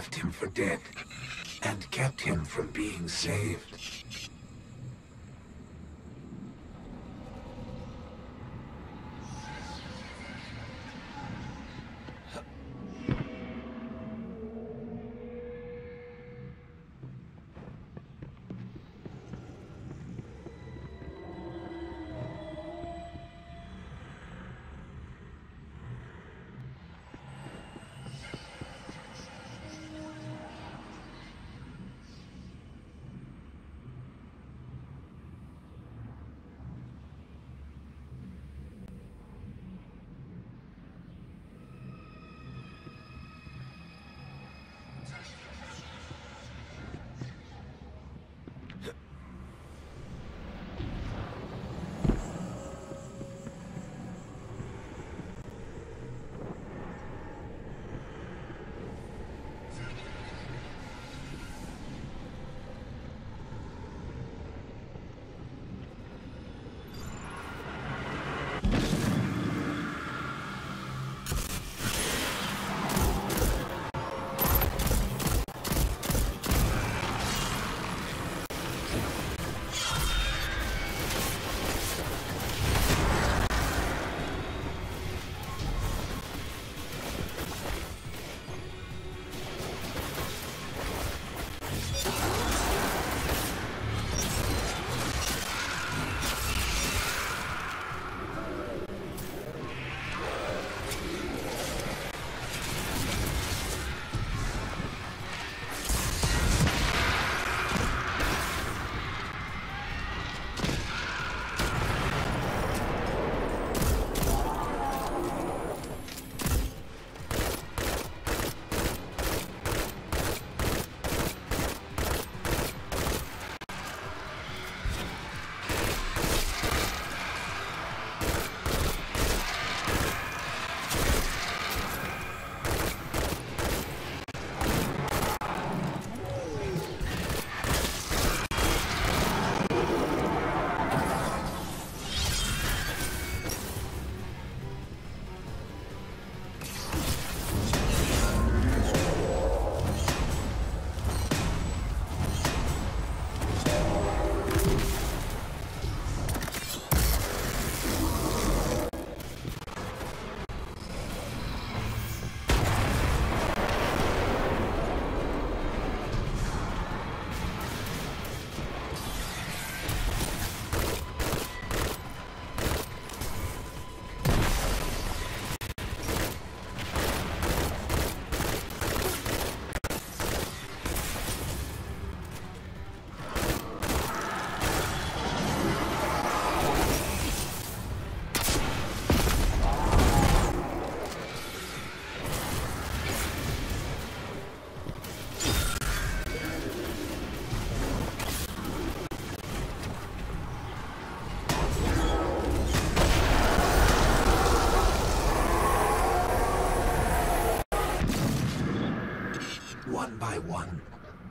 left him for dead, and kept him from being saved.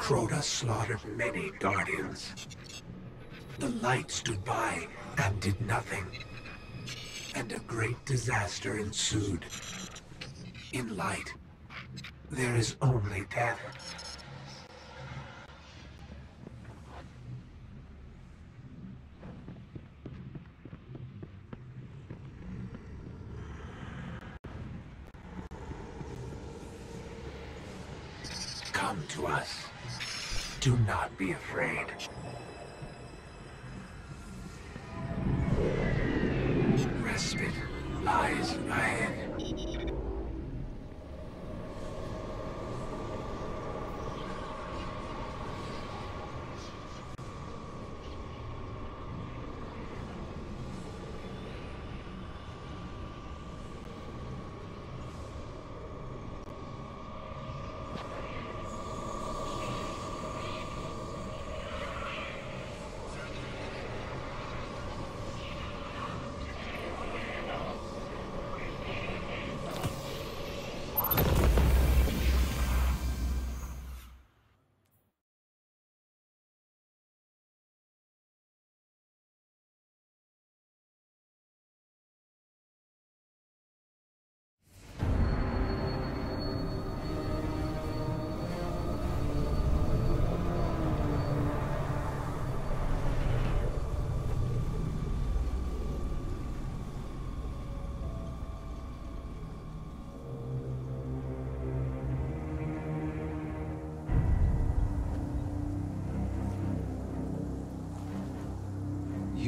Crota slaughtered many Guardians. The light stood by and did nothing. And a great disaster ensued. In light, there is only death. Come to us. Do not be afraid.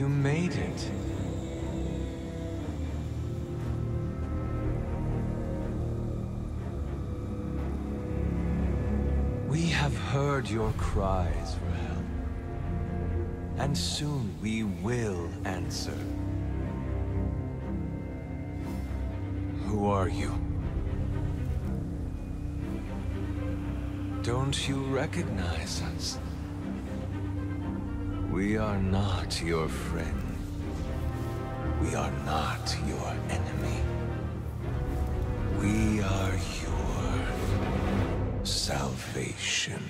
You made it. We have heard your cries for help. And soon we will answer. Who are you? Don't you recognize us? We are not your friend. We are not your enemy. We are your salvation.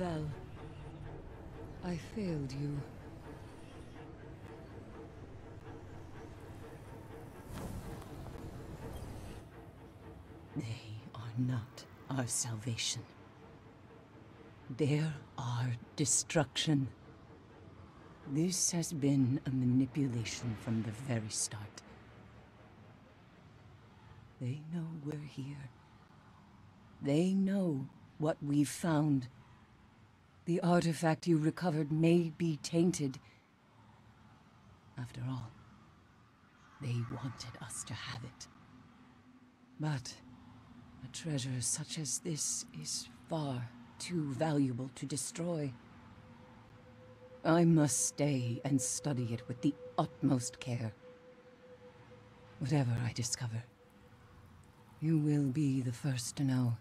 Vell, I failed you. They are not our salvation. They're our destruction. This has been a manipulation from the very start. They know we're here. They know what we've found. The artifact you recovered may be tainted. After all, they wanted us to have it. But a treasure such as this is far too valuable to destroy. I must stay and study it with the utmost care. Whatever I discover, you will be the first to know.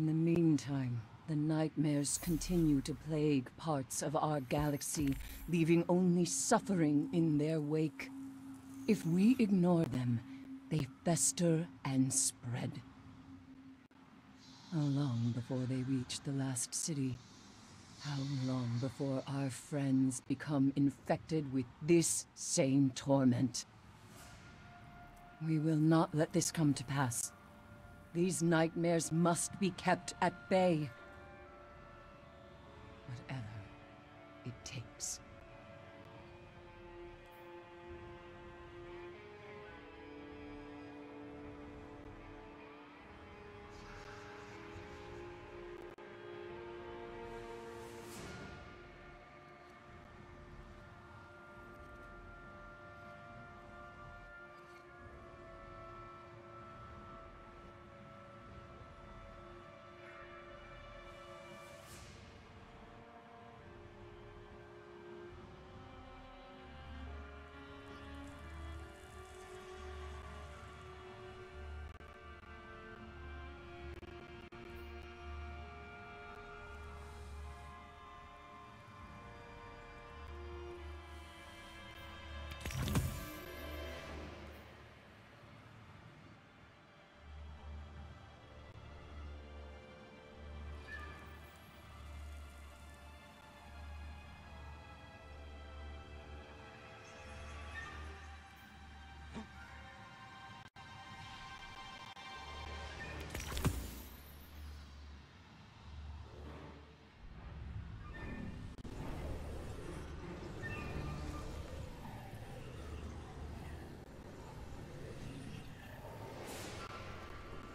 In the meantime, the nightmares continue to plague parts of our galaxy, leaving only suffering in their wake. If we ignore them, they fester and spread. How long before they reach the last city? How long before our friends become infected with this same torment? We will not let this come to pass. These nightmares must be kept at bay. Whatever it takes.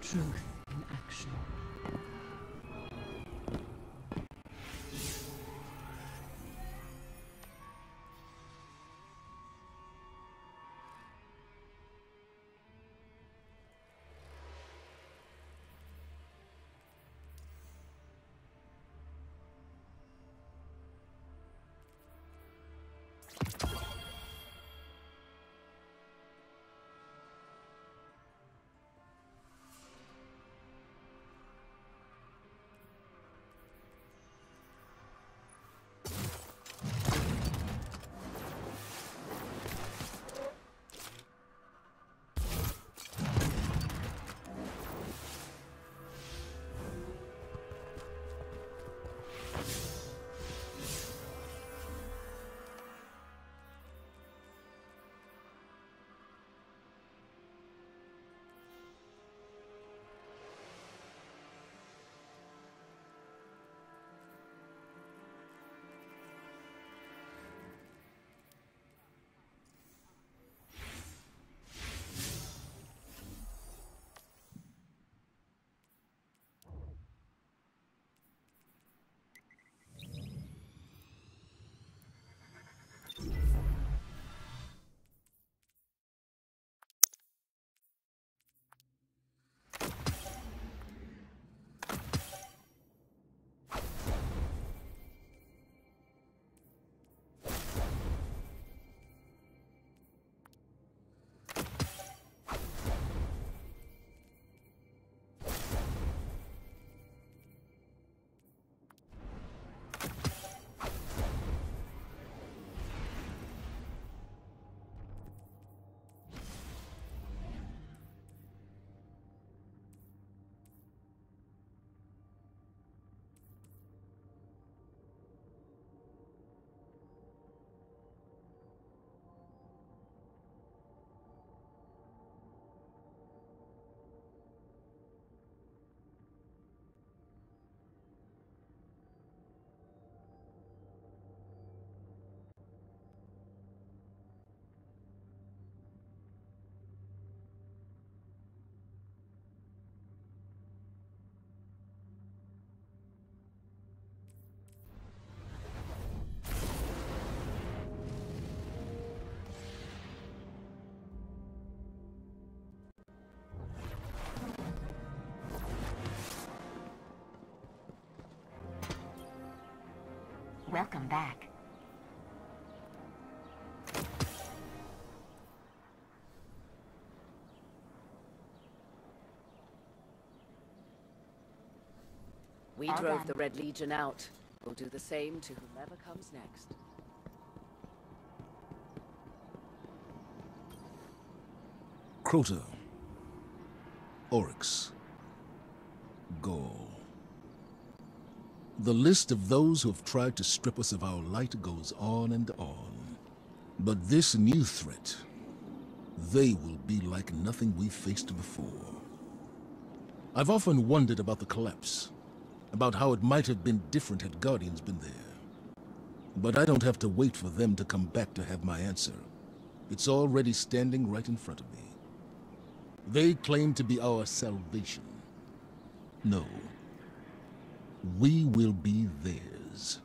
是。Welcome back. We All drove done. the Red Legion out. We'll do the same to whomever comes next. Crota, Oryx, Ghaul. The list of those who have tried to strip us of our light goes on and on. But this new threat, they will be like nothing we've faced before. I've often wondered about the collapse, about how it might have been different had Guardians been there. But I don't have to wait for them to come back to have my answer. It's already standing right in front of me. They claim to be our salvation. No. We will be theirs.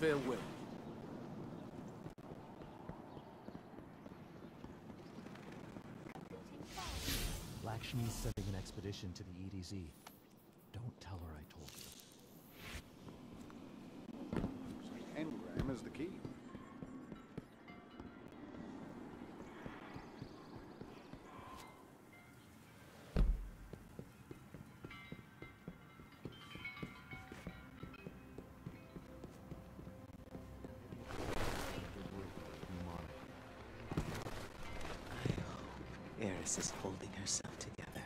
Farewell. Lakshmi's sending an expedition to the EDZ. Don't tell her I told you. Engram is the key. Is holding herself together.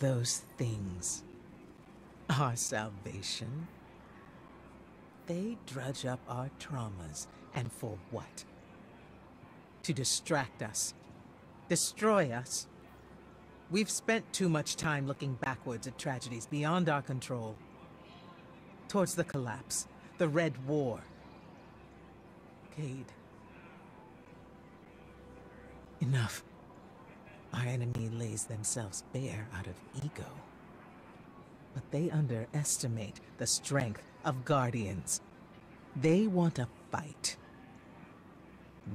Those things are salvation. They drudge up our traumas, and for what? To distract us, destroy us. We've spent too much time looking backwards at tragedies beyond our control. Towards the collapse, the Red War. Cayde, Enough. Our enemy lays themselves bare out of ego. But they underestimate the strength of Guardians. They want a fight.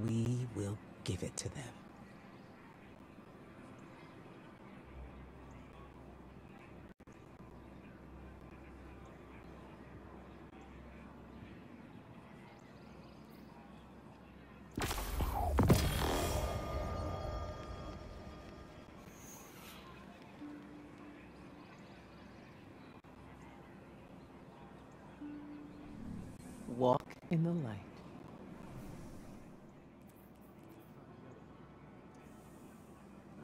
We will give it to them. In the light.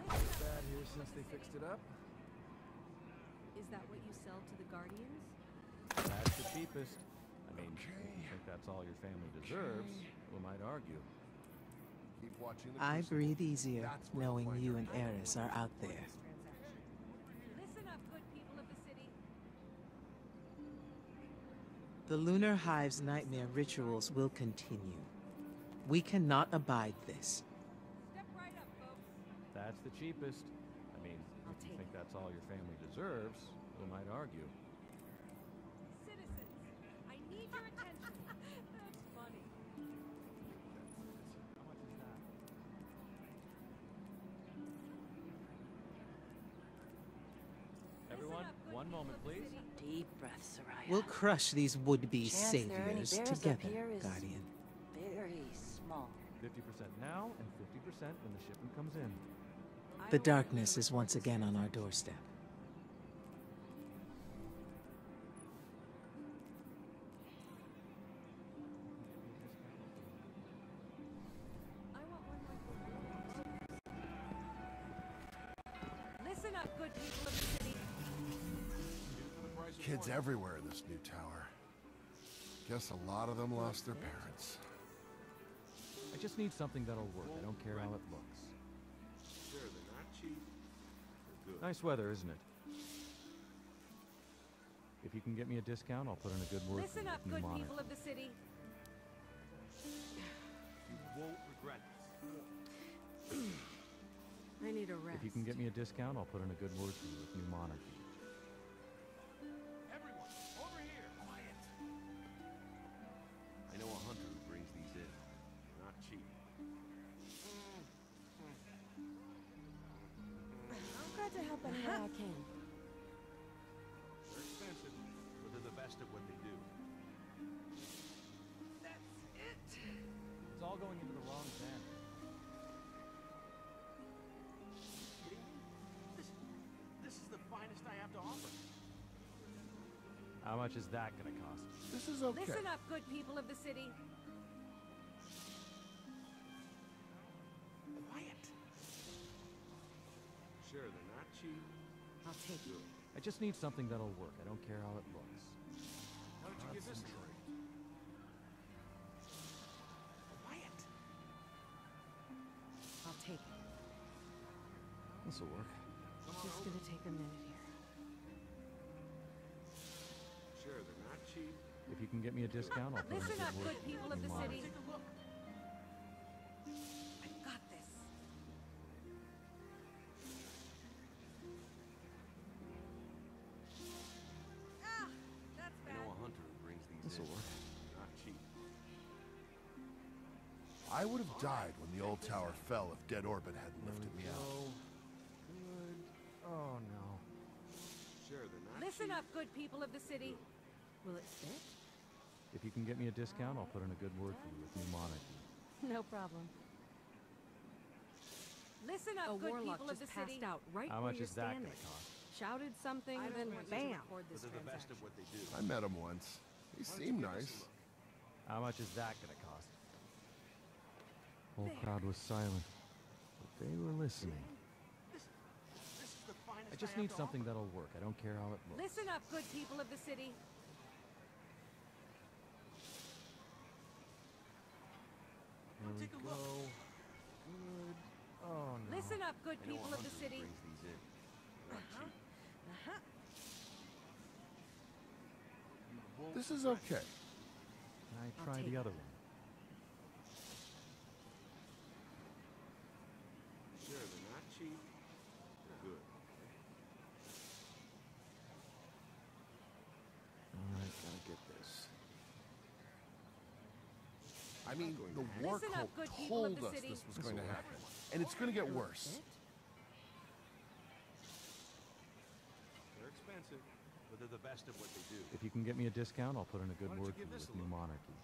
Bad here since they fixed it up. Is that what you sell to the Guardians? That's the cheapest. I mean, if you think that's all your family deserves, we might argue. Keep watching the I breathe easier knowing you and Eris are out there. Listen up, good people of the city. The Lunar Hive's nightmare rituals will continue. We cannot abide this. Step right up, folks. That's the cheapest. I mean, I'll if you take think that's all your family deserves, we might argue. Citizens, I need your attention. That's funny. Everyone, up, one moment, of the please. City. Deep breaths, Soraya. We'll crush these would-be Chance there are any saviors together, Guardian. Very small. 50% now and 50% when the shipment comes in. The darkness is once again on our doorstep. I want one more. Listen up, good people of the city. Kids everywhere in this new tower. Guess a lot of them lost their parents. I just need something that'll work. I don't care how it looks. Sure, they're not cheap. They're good. Nice weather, isn't it? If you can get me a discount, I'll put in a good word Listen for you up, with New good Monarch. people of the city. You won't regret this. I need a rest. If you can get me a discount, I'll put in a good word for you with New Monarchy. I can. They're expensive, but they're the best at what they do. It's all going into the wrong den. This, this is the finest I have to offer. How much is that gonna cost? This is okay. Listen up, good people of the city. Quiet. Sure, they're not cheap. I'll take it. I just need something that'll work. I don't care how it looks. How did you get this trade? Quiet. I'll take it. This'll work. Just gonna take a minute here. Sure, they're not cheap. If you can get me a discount, I'll put in Listen up, good you people with of New the Monarch. city. I would have died when the old tower fell if Dead Orbit hadn't lifted me out. Oh, good. Oh no. Sure, they're not Listen up, good people of the city. Will it fit? If you can get me a discount, I'll put in a good word for you with New Monarchy. No problem. Listen up, A good warlock people of just the passed city. out right How where much you're is that standing. gonna cost? Shouted something, I and don't then want you to bam. record this But they're the best at transaction. what they do. I met him once. He seemed nice. How much is that gonna cost? Whole crowd was silent, but they were listening. I just need something that'll work. I don't care how it looks. Listen up, good people of the city. Here we go. Good. Oh no. Listen up, good I people of the city. brings these in. Not cheap. Uh-huh. This is okay. I I'll try the other one. Sure, they're not cheap. They're good. Alright, gotta get this. I mean, the war Listen cult up, good people of told us this was going to happen. And it's going to get worse. They're expensive, but they're the best at what they do. If you can get me a discount, I'll put in a good Why don't you word for you this with a New look? Monarchy.